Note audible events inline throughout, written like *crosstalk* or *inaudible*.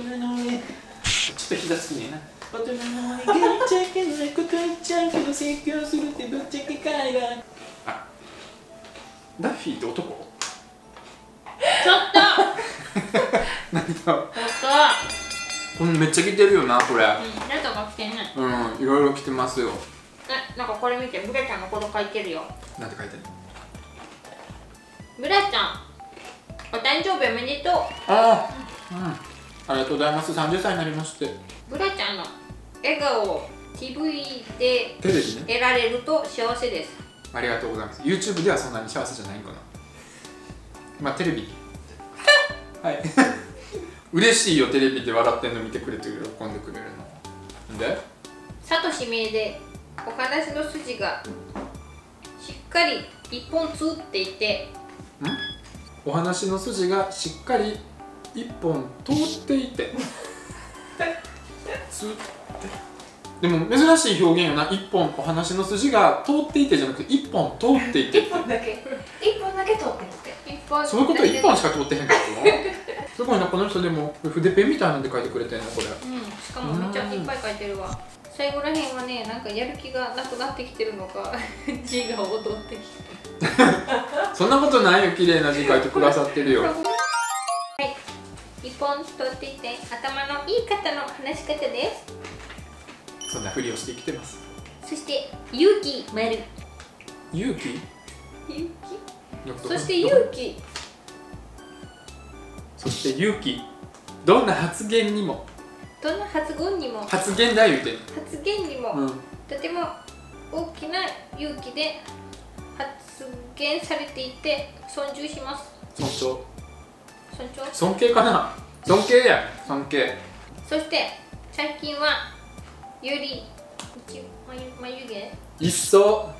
人の上ちょっと膝つきねえな大人の上がっちゃいけないこと言っちゃうけど説教するってぶっちゃけ海外あダッフィーって男？ちょっと！*laughs* 何だ？ちょっと！これめっちゃ着てるよなこれ。うんレトが来てんね。うんいろいろ着てますよ。えなんかこれ見て。ブラちゃんのこと書いてるよ。なんて書いてあるブラちゃん。お誕生日おめでとう。ああうんありがとうございます。30歳になりまして。ブラちゃんの笑顔を TV でテレビね。得られると幸せです。ありがとうございます。YouTube ではそんなに幸せじゃないんかな。まあテレビ。*laughs* はい。*laughs* 嬉しいよテレビで笑ってんの見てくれて喜んでくれるの。で？サトシ名でお話の筋がしっかり一本通っていて。お話の筋がしっかり一本通っていて。つでも珍しい表現よな。一本お話の筋が通っていてじゃなくて一本通っていて。一本だけ。一本だけ通ってって。一本。そういうこと一本しか通ってへんかったのすごいなこの人でも筆ペンみたいなんで書いてくれてんのこれ。うんしかもめっちゃいっぱい書いてるわ。最後らへんはねなんかやる気がなくなってきてるのか *laughs* 字が踊ってきて *laughs* そんなことないよ綺麗な字書いてくださってるよ *laughs* はい一本通っていて頭のいい方の話し方です。そんなふりをして生きてます。そして勇気丸。勇気？勇ど気そして勇気。そして勇気。どんな発言にも？どんな発言にも？発言だ言うてん発言にも、うん。とても大きな勇気で発言されていて尊重します。尊重。尊重？尊敬かな？尊敬や尊敬。そして最近はより一眉眉毛？よ一層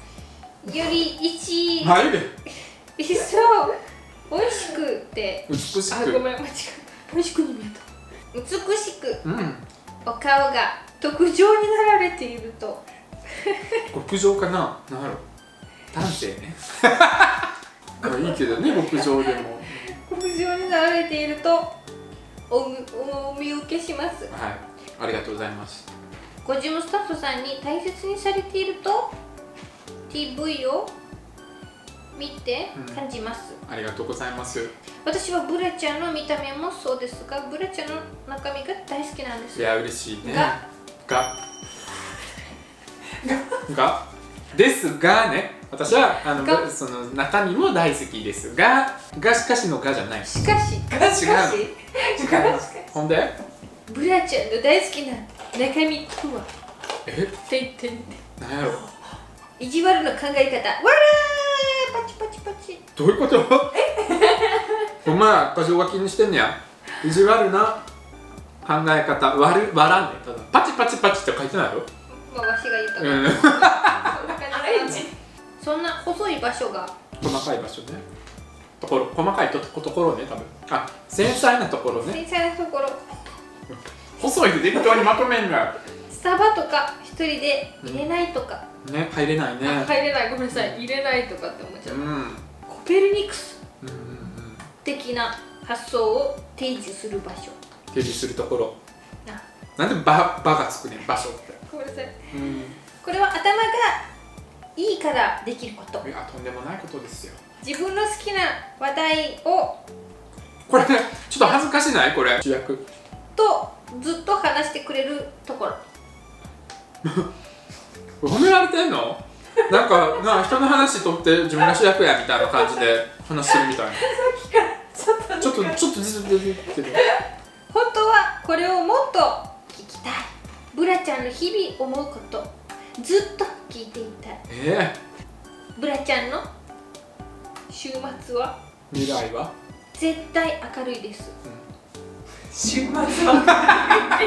り一。眉毛？一層美味しくて。美しあごくめん間違えた。美味しくに見えた。美しくうん。お顔が特上になられていると。極上かな？なんやろ丹精ねまあいいけどね *laughs* 極上でも。特上になられているとお見受けします。はい。ありがとうございます。ご事務スタッフさんに大切にされていると TV を見て感じます、ありがとうございます。私はブラちゃんの見た目もそうですがブラちゃんの中身が大好きなんです。いや嬉しいね。が。が。が。ですがね私はあのがその中身も大好きです。ががしかしのがじゃない。しかし。しかし。しかしほんで？ブラちゃんの大好きな中身とは？え？てんてんてん。なんやろ。意地悪な考え方。わらーパチパチパチ。どういうこと？お前は箇条書きにしてんねや。意地悪な考え方。割る割らんねただパチパチパチって書いてないよまあわしが言ったから、うんい場所が？細かい場所ね。ところ細かいとところね多分。あ繊細なところね。繊細なところ。細いで適当にまとめんな。スタバとか一人で入れないとか、ね入れないね。入れない。ごめんなさい。入れないとかって思っちゃう、うん。うんコペルニクスうんうん的な発想を提示する場所。提示するところ。あ。なんで場場がつくねん場所って。ごめんなさい。うん。これは頭がいいからできること。いやとんでもないことですよ。自分の好きな話題を。これねちょっと恥ずかしない？これ。主役。とずっと話してくれるところ。*laughs* 褒められてんの？なんかな人の話とって自分が主役やみたいな感じで話してるみたいな。ちょっとちょっとちょっとずつ出てけど本当はこれをもっと聞きたい。ブラちゃんの日々思うことずっと聞いていたい。え？ブラちゃんの？週末は？え未来は？絶対明るいです。週末は？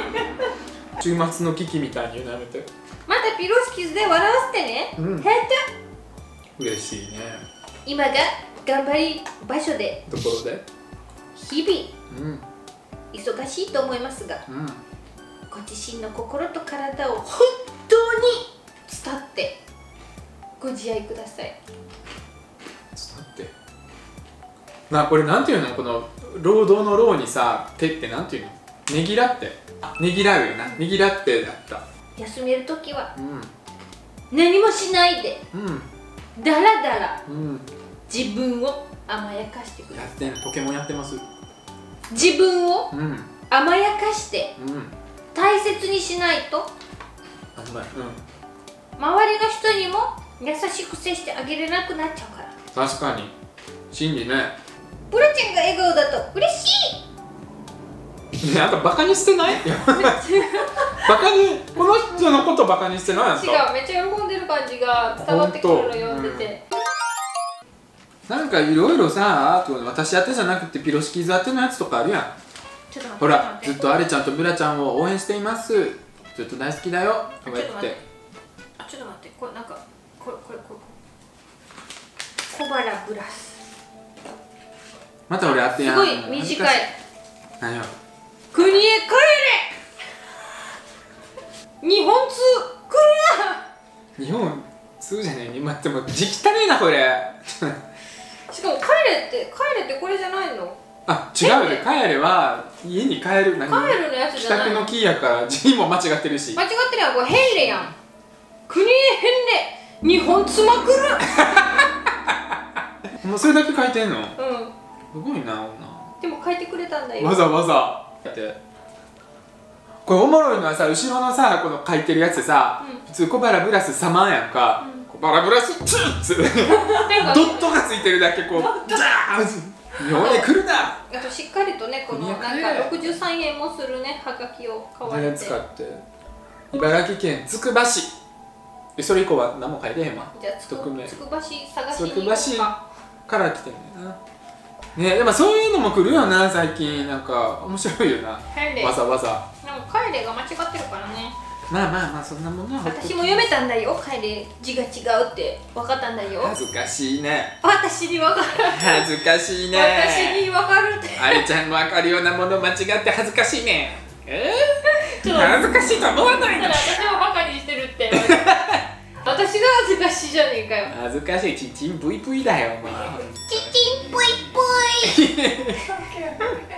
*laughs* 週末の危機みたいに言うのやめて。またピロシキズで笑わせてね、うん。ヘッ嬉しいね。ド今が頑張り場所で。ところで？日々。うん。忙しいと思いますが。うん。ご自身の心と体を本当に伝ってご自愛ください。ちょって。なあこれなんていうの？この労働の労にさ手ってなんていうの？ねぎらって。ねぎらうよな。ねぎらってだった。休める時はうん。何もしないでうん。だらだらうん。自分を甘やかしてくれやってんポケモンやってます。自分を甘やかして大切にしないとあうまいうん周りの人にも優しく接してあげれなくなっちゃうから。確かに。真理ね。プラちゃんが笑顔だと嬉しい！なんかバカにしてない？*laughs* バカにこの人のことバカにしてない？違うめっちゃ喜んでる感じが伝わってくるの読んでて、なんかいろいろさ私やってじゃなくてピロシキーズやってのやつとかあるやん。ほらずっとあれちゃんとブラちゃんを応援しています。ずっと大好きだよ。とか言ってちょっと待ってあちょっと待ってこれなんかこれこれこれ。小腹ブラス。また俺やってやん。すごい短い。何よ国へ帰れ。日本通。来る日本通じゃねえに待っても字汚ねえなこれ。な *laughs* しかも帰れって帰れってこれじゃないの？あ違うよ。帰れは家に帰る。何帰るのやつ帰じゃないの？宅のキーやから字 *laughs* も間違ってるし。間違ってるやん。これヘンレやん国へヘンレ日本つまくる。*laughs* もうそれだけ書いてんの？うん。すごいな女。でも書いてくれたんだよ。わざわざ。ってこれおもろいのはさ後ろのさこの書いてるやつさ、うん。普通小腹ブラス様やんか、うん。小腹ブラスツッツドットがついてるだけこうジャーン日本へ来るな。あとしっかりとねこのなんか国へ帰れ63円もするねはがきを買われねて使って。茨城県つくば市でそれ以降は何も書いてへんわ。じゃあつくつくばし。探しにつ行こくば市うかから来てんねんな。ねでもそういうのも来るよな最近。なんか面白いよな。わざわざ。なんか帰れが間違ってるからね。まあまあまあそんなものはほっと私も読めたんだよ。帰れ字が違うって。分かったんだよ。恥ずかしいね。私に分かる。恥ずかしいね。私に分かるって。あれちゃんの分かるようなもの間違って恥ずかしいねえ？*laughs* ー、恥ずかしいと思わないのただ私をバカにして。るって私が恥ずかしいじゃねえかよ。恥ずかしい。ちんちんぷいぷいだよお前。チチンぽいぽい *laughs*